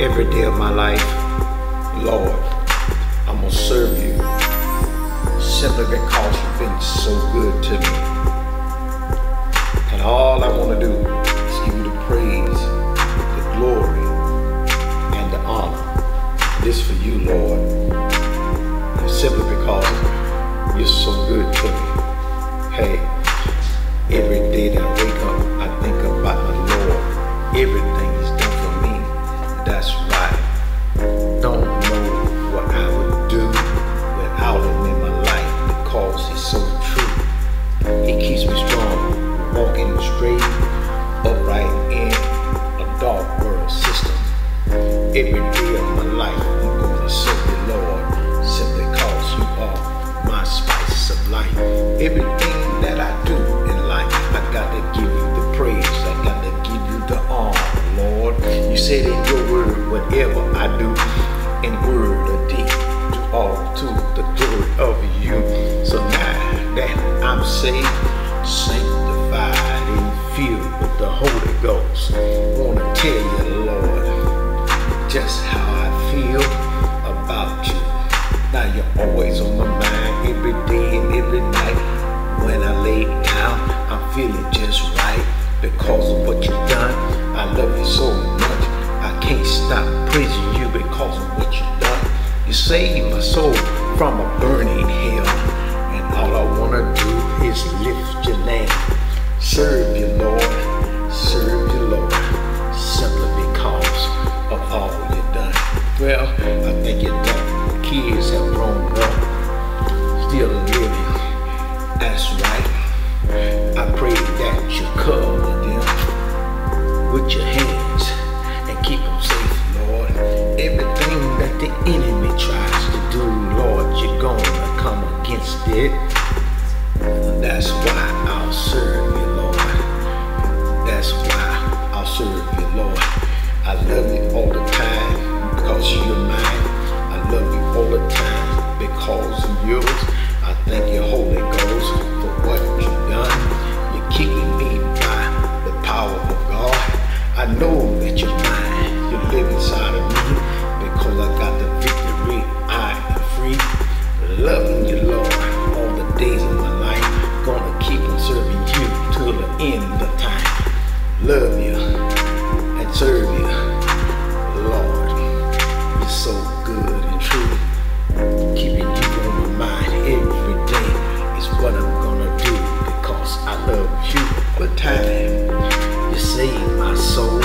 every day of my life, Lord, I'm gonna serve you simply because you've been so good to me. And all I want to do is give you the praise, the glory, and the honor. This for you, Lord. Simply because you're so good to me. Hey, Every day of my life, I'm gonna serve you, Lord, simply cause you are my spice of life. Everything that I do in life, I gotta give you the praise. I gotta give you the honor, Lord. You said in your word, whatever I do, always on my mind every day and every night. When I lay down, I'm feeling just right because of what you've done. I love you so much. I can't stop praising you because of what you've done. You saved my soul from a burning hell. And all I wanna do is lift your name. Serve you, Lord. Serve you, Lord. Simply because of all you've done. Well, I think your enemy tries to do, Lord, you're gonna come against it. That's why I'll serve you, end of time. Love you and serve you, Lord. You're so good and true. Keeping you on my mind every day is what I'm gonna do because I love you. But time, you saved my soul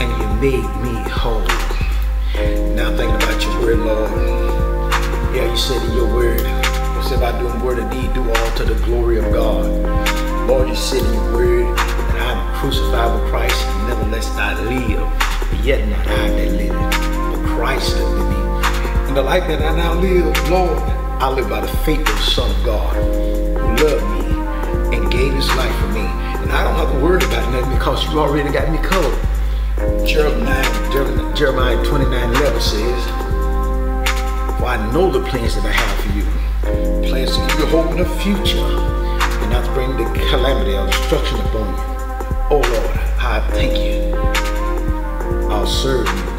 and you made me whole. Now thinking about your word, Lord. Yeah, you said in your word, you said about doing word and deed, do all to the glory of God. Lord, you said in your word that I'm crucified with Christ, and nevertheless I live, but yet not I that live, but Christ liveth in me. And the life that I now live, Lord, I live by the faith of the Son of God, who loved me and gave his life for me. And I don't have to worry about nothing because you already got me covered. Jeremiah, Jeremiah, Jeremiah 29 11 says, For I know the plans that I have for you, plans to give you hope in the future, not bring the calamity or destruction upon you. Oh Lord, I thank you. I'll serve you